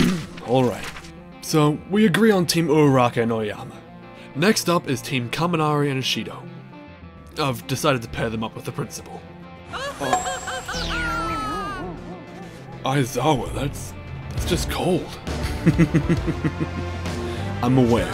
Alright. So, we agree on Team Uraraka and Aoyama. Next up is Team Kaminari and Ashido. I've decided to pair them up with the principal. Aizawa, that's that's just cold. I'm aware.